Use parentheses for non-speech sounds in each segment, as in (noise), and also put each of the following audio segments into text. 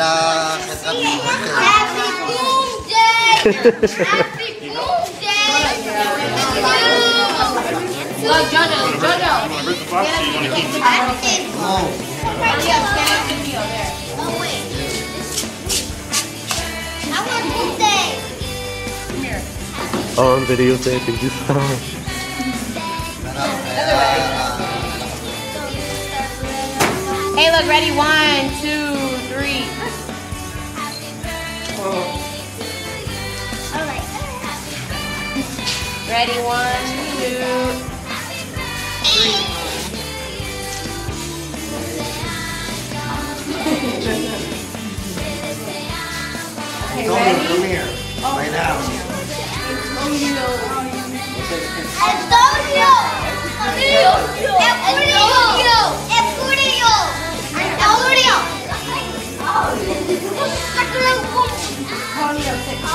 Happy! Look, Jojo, Jojo. Oh, video there. Oh wait. I want birthday. Oh, I'm videotaping you. Hey, look, ready? One, two, three. Alright. Ready? One, two. Okay, Tony, ready? come here. Oh. Right now. Antonio. Antonio. Antonio. Antonio. Antonio.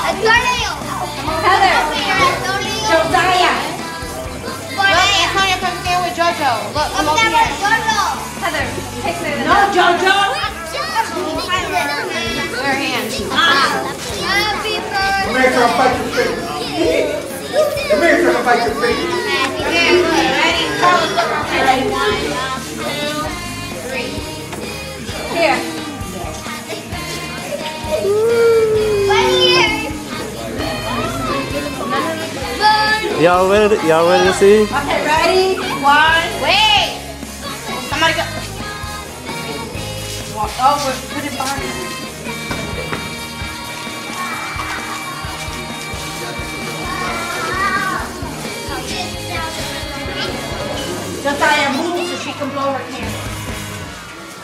Antonio. Heather. Josiah. Look, Antonio, come stand with Jojo. Look, over here. Heather, take her. No, Jojo. Put her hand. Happy Come here, I'll fight your face. Come here, I'll fight your face. Here, look, ready? Carlos, look. Okay, ready? Y'all ready? Y'all ready to see? Okay, ready? One. Wait! Somebody go. Walk over. Put it behind you. Josiah, move so she can blow her candle.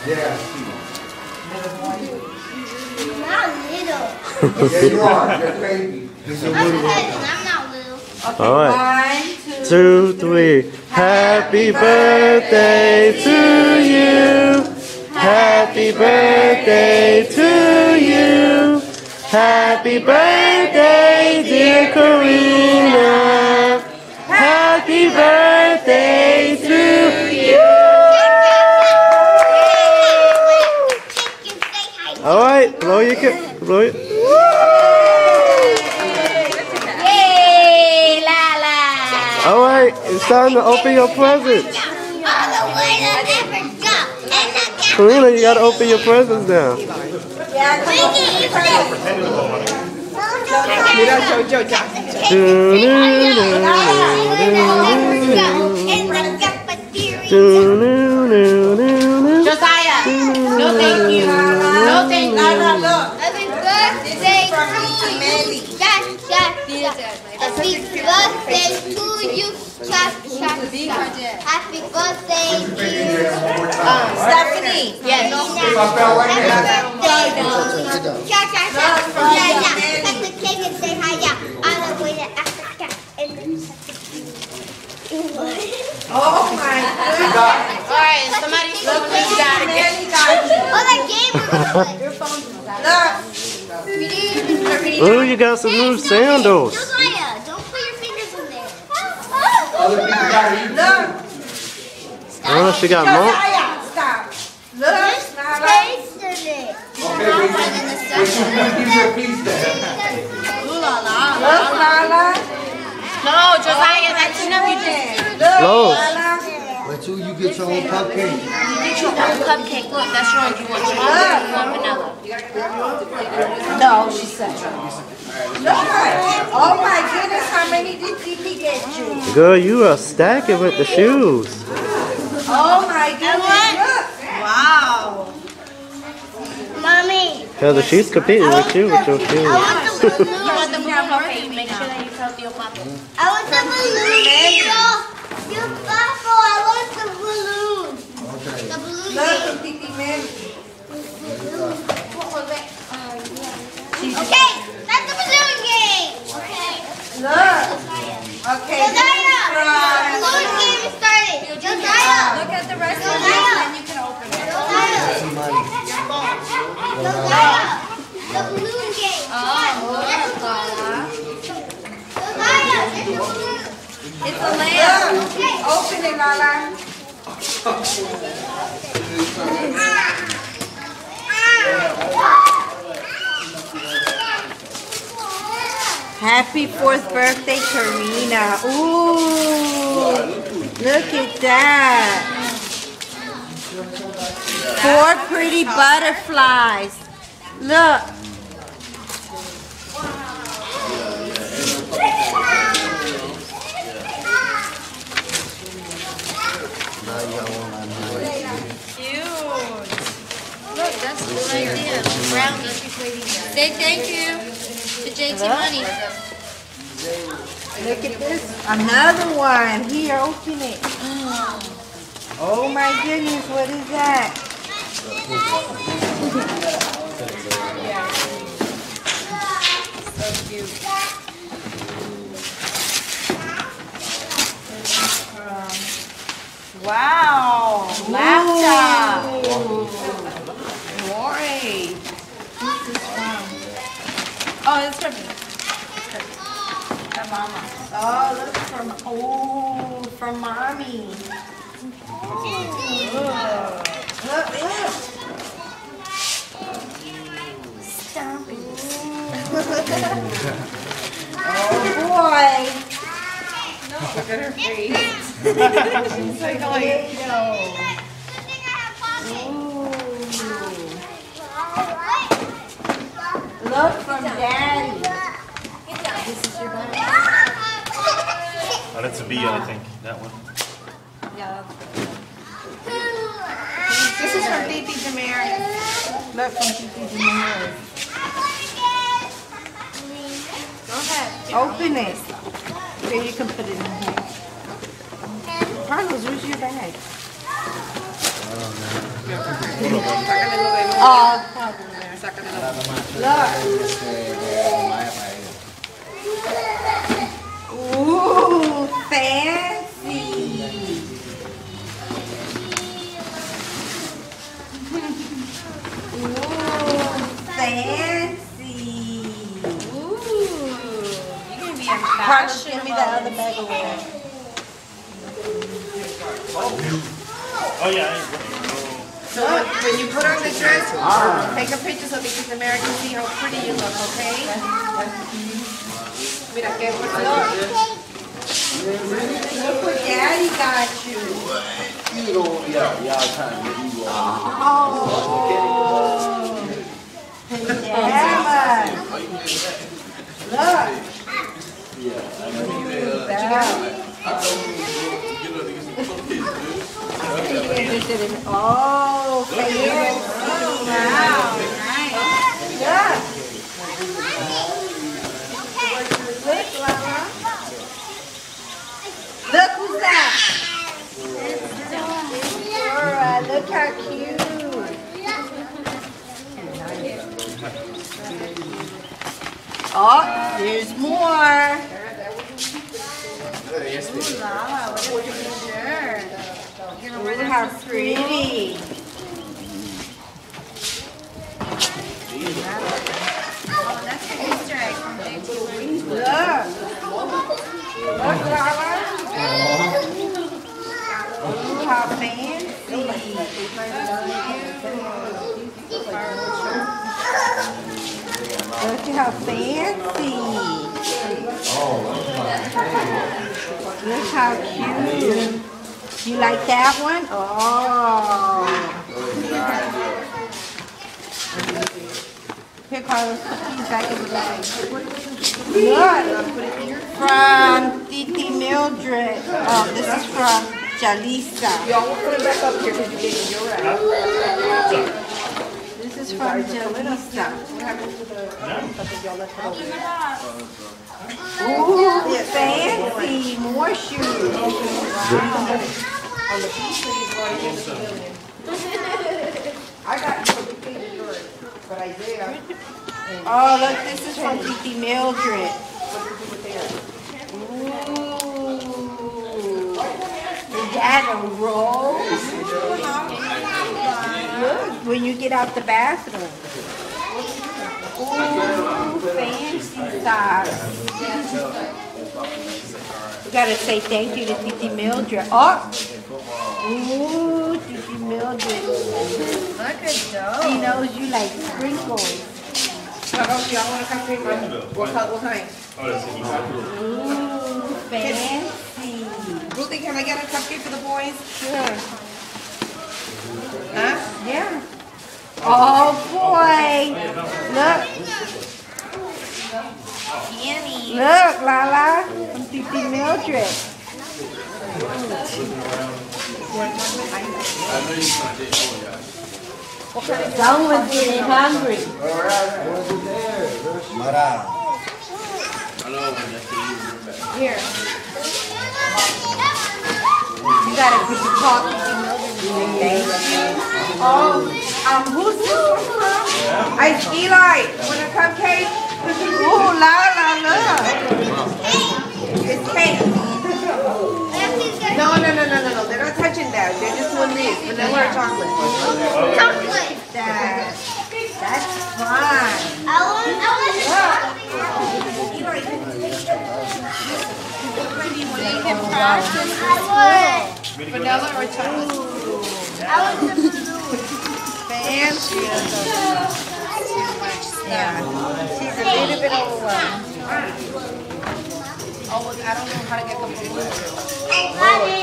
Yeah. Not little. (laughs) Yeah, you are. You're a baby. I'm cousin. I'm not little. Okay, All right. one, two, Two, three. Happy birthday to you. Happy birthday to you. Happy birthday, dear Carina. Happy birthday to you. Chicken, say hi. All right, blow your ki- blow it. Yay! La la! All right, it's time to open your presents. All the way to Africa. And I got Carina, you gotta open your presents now. Yeah, come on. You Josiah! No thank you. No thank you. Happy birthday to. Yes, yes, yes. Happy birthday to you. Chop, chop, chop. Happy birthday, dear. Stephanie. Yes. If I fell like Happy that. birthday. Chop, chop, chop. Yeah, yeah. Cut the cake and say hi, yeah. All the way to Africa. And Oh my goodness. Alright, somebody look what you got again. Really got Oh, that game was (laughs) good. Look. Ooh, you got some new sandals. Josiah, don't put your fingers in there. Other people got it. Look. Oh, she got more. Stop. Look. Just it. Okay, wait till you- you a piece then. Ooh la la. Look, Nala. No, Josiah, that's enough. You just Look, Close. Nala. Wait till you get your own cupcake. You get your own cupcake. Look, that's yours. You want chocolate? You want vanilla? No, she said. Look. Oh my goodness, how many did DP get you? Girl, you are stacking with the shoes. Oh my goodness, look. Wow. Mommy, Heather, she's competing with you with your I shoes. want the balloon. (laughs) You want the balloon? Okay, make sure that you tell Theo Papa. I want the balloon. Yo, yo, Papa, I want the balloon. The balloon. Look, Titi Mel. Okay, that's the balloon game. Okay. Look. Okay, this is Josiah, from. balloon game is started. Josiah, Look at the rest of Josiah. it, and you can open it. Josiah, Josiah, the balloon game. Oh, There's a balloon. Josiah, there's a balloon. It's a lamb. Okay. Happy fourth birthday, Carina. Ooh, look at that. Four pretty butterflies. Look. Cute. Look, that's a good idea. Brownie. Say thank you to JT Money. Look at this. Another one. Here, open it. Oh my goodness, what is that? Wow. Laptop. Boy. Oh, it's from from Mama. Oh, look from, oh, from mommy. Look, look. Oh, boy. Look at her face. She's like, Play-Doh. Look from daddy. Oh, that's a B, I think, that one. Yeah, This is from Titi Damaris. Look from Titi Damaris. Go ahead. Open it. Here, you can put it in here. Carlos, where's your bag? Oh, probably there. Look. Ooh, fancy. Ooh, fancy. Ooh, you're be a Carlos, give me the other bag over there. Oh, yeah. So when, when you put on the dress, take a picture so because the American see how pretty you look, okay? Mira qué. Look what daddy got you. Oh. You know, yeah, yeah, I'm trying to get Oh, you on. Oh. Look. Oh. Wow. Look. Look, Lala. Look who's that? Dora, look how cute. Oh, there's more. How pretty. Look. Look, Lala. Ooh, how fancy. Look how fancy. Look how cute. You like that one? Oh. Here, Carlos, put these back in the bag. Look, from Titi Mildred. Oh, this is from Jalisa. Y'all will put it back up here because you gave me your right. This is from sorry for Melissa. What happened to the, something y'all left it over? Ooh, fancy, more shoes. On the beach, he's going to the pavilion. (laughs) I got you a big shirt, but Isaiah. Oh, look, this is from Titi Mildred. Ooh. Is that a rose? Look, when you get out the bathroom. Ooh, fancy socks. We gotta say thank you to Titi Mildred. Oh! Ooh, Titi Mildred. Look at those. She knows you like sprinkles. Oh, y'all want a cupcake? What color, what kind? Oh, that's it. Ooh, fancy. Ruthie, can I get a cupcake for the boys? Sure. Huh? Yeah. Oh, boy. Look, Annie. look, Lala. From Titi Mildred. Someone's getting hungry. Hello. Here. You gotta Thank you. Oh, um, who's this from? Hey, Eli, want a cupcake? Ooh, la la la. It's cake. No, no, no, no, no, no, they're not touching they're just doing this, vanilla or chocolate. Chocolate. That, that's fine. I want, I want chocolate. You can practice. I want, vanilla or chocolate? I want the blue. Fancy. Yeah, she's a little bit overwhelmed. Oh, I don't know how to get the blue.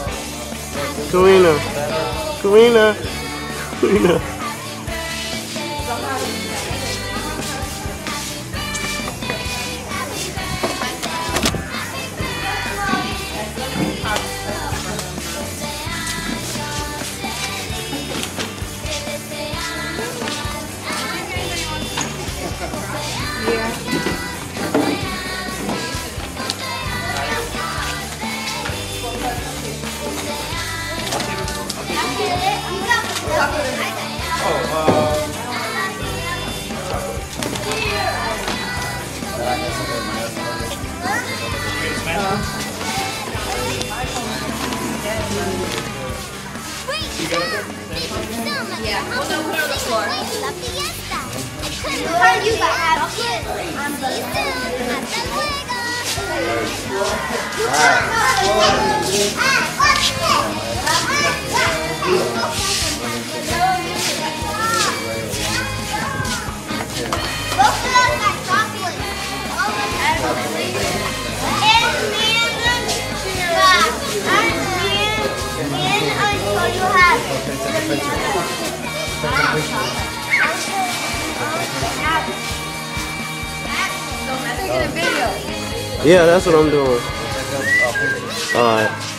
Carina. Carina. Carina. Yeah, we'll know put the floor. Heard you got chocolate. I'm Both Yeah, that's what I'm doing. Alright.